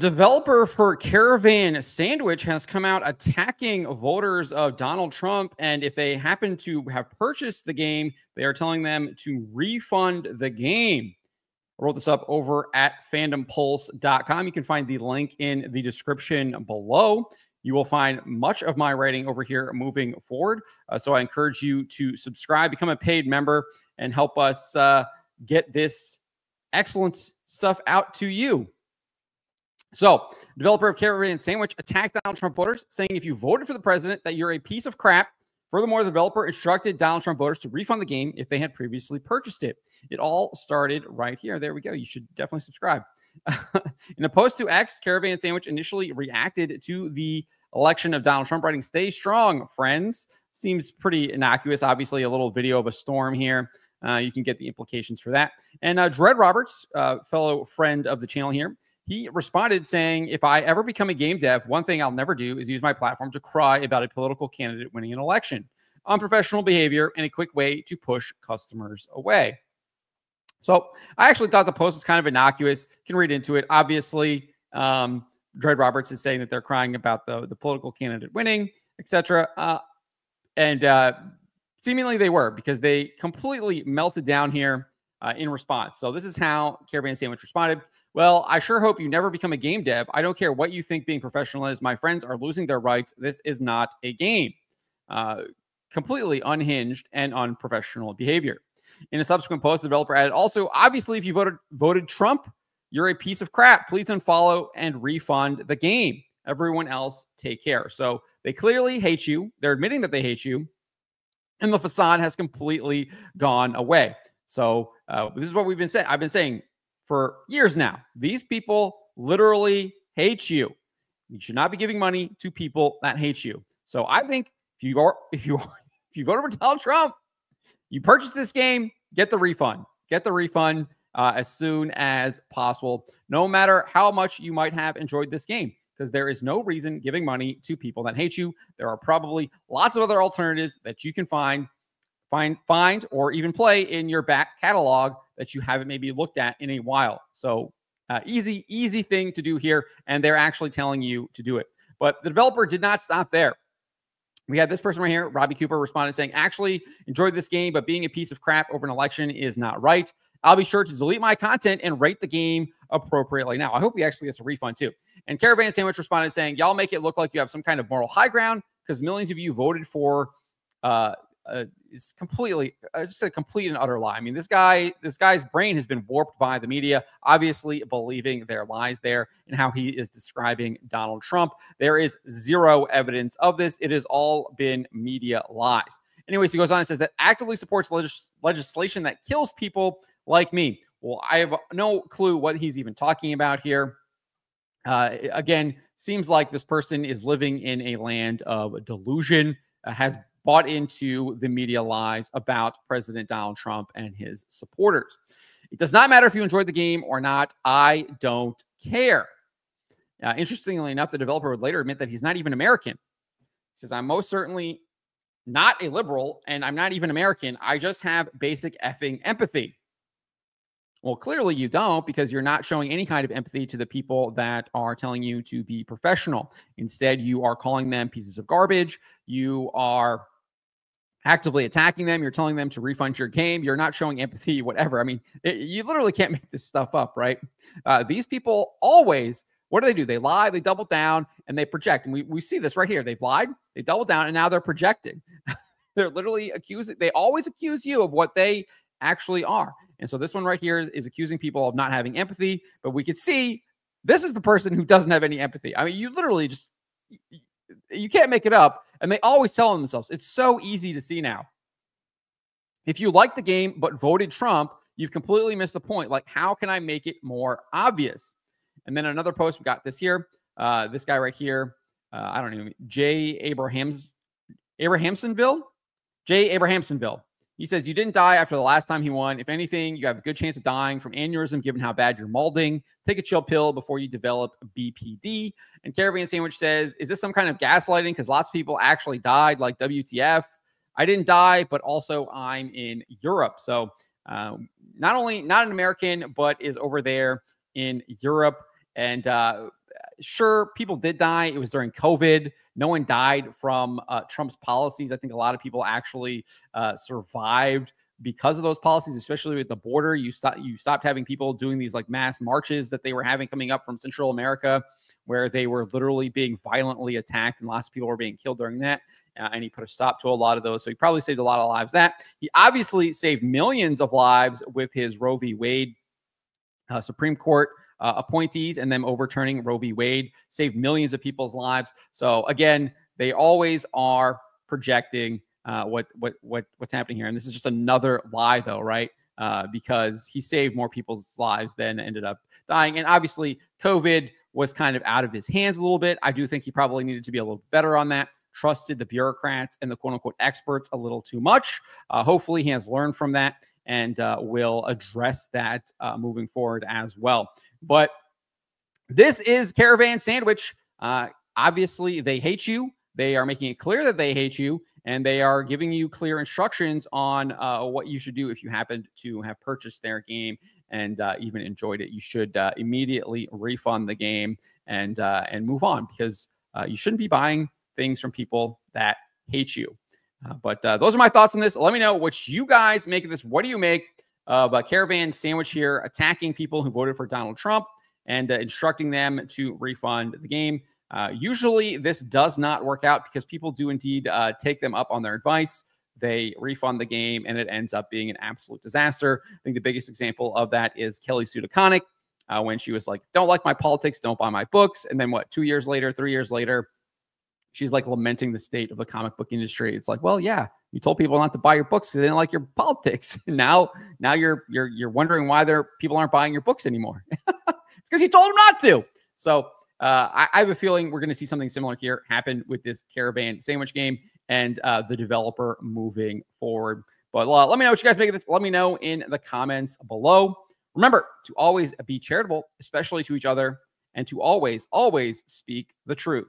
developer for Caravan SandWitch has come out attacking voters of Donald Trump. And if they happen to have purchased the game, they are telling them to refund the game. I wrote this up over at fandompulse.com. You can find the link in the description below. You will find much of my writing over here moving forward. Uh, so I encourage you to subscribe, become a paid member, and help us uh, get this excellent stuff out to you. So, developer of Caravan SandWitch attacked Donald Trump voters, saying if you voted for the president, that you're a piece of crap. Furthermore, the developer instructed Donald Trump voters to refund the game if they had previously purchased it. It all started right here. There we go. You should definitely subscribe. In a post to X, Caravan SandWitch initially reacted to the election of Donald Trump, writing, Stay strong, friends. Seems pretty innocuous. Obviously, a little video of a storm here. Uh, you can get the implications for that. And uh, Dread Roberts, uh, fellow friend of the channel here, he responded saying, If I ever become a game dev, one thing I'll never do is use my platform to cry about a political candidate winning an election. Unprofessional behavior and a quick way to push customers away. So I actually thought the post was kind of innocuous. Can read into it. Obviously, um, Dread Roberts is saying that they're crying about the, the political candidate winning, etc. Uh, and uh, seemingly they were because they completely melted down here uh, in response. So this is how Caravan SandWitch responded. Well, I sure hope you never become a game dev. I don't care what you think being professional is. My friends are losing their rights. This is not a game. Uh, completely unhinged and unprofessional behavior. In a subsequent post, the developer added, also, obviously, if you voted voted Trump, you're a piece of crap. Please unfollow and refund the game. Everyone else, take care. So they clearly hate you. They're admitting that they hate you. And the facade has completely gone away. So uh, this is what we've been saying. I've been saying for years now. These people literally hate you. You should not be giving money to people that hate you. So I think if you are if you if you vote for Donald Trump, you purchase this game, get the refund. Get the refund uh, as soon as possible, no matter how much you might have enjoyed this game, because there is no reason giving money to people that hate you. There are probably lots of other alternatives that you can find, find, find, or even play in your back catalog that you haven't maybe looked at in a while. So uh, easy, easy thing to do here, and they're actually telling you to do it. But the developer did not stop there. We had this person right here, Robbie Cooper, responded saying, actually enjoyed this game, but being a piece of crap over an election is not right. I'll be sure to delete my content and rate the game appropriately. Now, I hope he actually gets a refund too. And Caravan SandWitch responded saying, y'all make it look like you have some kind of moral high ground because millions of you voted for uh, uh, is completely uh, just a complete and utter lie. I mean, this guy, this guy's brain has been warped by the media, obviously believing their lies there and how he is describing Donald Trump. There is zero evidence of this. It has all been media lies. Anyways, he goes on and says that actively supports legis- legislation that kills people like me. Well, I have no clue what he's even talking about here. Uh, again, seems like this person is living in a land of delusion, uh, has bought into the media lies about President Donald Trump and his supporters. It does not matter if you enjoyed the game or not. I don't care. Uh, interestingly enough, the developer would later admit that he's not even American. He says, I'm most certainly not a liberal and I'm not even American. I just have basic effing empathy. Well, clearly you don't because you're not showing any kind of empathy to the people that are telling you to be professional. Instead, you are calling them pieces of garbage. You are actively attacking them. You're telling them to refund your game. You're not showing empathy, whatever. I mean, it, you literally can't make this stuff up, right? Uh, these people always, what do they do? They lie, they double down, and they project. And we, we see this right here. They've lied, they double down, and now they're projecting. they're literally accusing, they always accuse you of what they actually are. And so this one right here is accusing people of not having empathy, but we could see this is the person who doesn't have any empathy. I mean, you literally just you can't make it up. And they always tell themselves it's so easy to see now. If you like the game but voted Trump, you've completely missed the point. Like, how can I make it more obvious? And then another post, we got this here. Uh, this guy right here, uh, I don't know, Jay Abrahams, Abrahamsonville, Jay Abrahamsonville. He says, You didn't die after the last time he won. If anything, you have a good chance of dying from aneurysm given how bad you're molding. Take a chill pill before you develop BPD. And Caravan SandWitch says, Is this some kind of gaslighting? Because lots of people actually died, like WTF. I didn't die, but also I'm in Europe. So uh, not only not an American, but is over there in Europe. And uh, sure, people did die. It was during COVID. No one died from uh, Trump's policies. I think a lot of people actually uh, survived because of those policies, especially with the border. You you stopped having people doing these like mass marches that they were having coming up from Central America, where they were literally being violently attacked, and lots of people were being killed during that. Uh, and he put a stop to a lot of those. So he probably saved a lot of lives. That he obviously saved millions of lives with his Roe v. Wade uh, Supreme Court uh, appointees and them overturning Roe v. Wade saved millions of people's lives. So again, they always are projecting uh, what what what what's happening here, and this is just another lie, though, right? Uh, because he saved more people's lives than ended up dying, and obviously COVID was kind of out of his hands a little bit. I do think he probably needed to be a little better on that. Trusted the bureaucrats and the quote unquote experts a little too much. Uh, hopefully, he has learned from that and uh, will address that uh, moving forward as well. But this is Caravan SandWitch. Uh, obviously, they hate you. They are making it clear that they hate you, and they are giving you clear instructions on uh, what you should do if you happen to have purchased their game and uh, even enjoyed it. You should uh, immediately refund the game and and move on because you shouldn't be buying things from people that hate you. Uh, but those are my thoughts on this. Let me know what you guys make of this. What do you make? of a Caravan SandWitch here attacking people who voted for Donald Trump and uh, instructing them to refund the game. Uh, usually, this does not work out because people do indeed uh, take them up on their advice. They refund the game, and it ends up being an absolute disaster. I think the biggest example of that is Kelly Sue DeConnick uh, when she was like, "Don't like my politics, don't buy my books," and then what? Two years later, three years later, she's like lamenting the state of the comic book industry. It's like, well, yeah, you told people not to buy your books because they didn't like your politics. now, now you're you're you're wondering why their people aren't buying your books anymore. it's because you told them not to. So uh, I, I, have a feeling we're going to see something similar here happen with this Caravan SandWitch game and uh, the developer moving forward. But uh, let me know what you guys make of this. Let me know in the comments below. Remember to always be charitable, especially to each other, and to always, always speak the truth.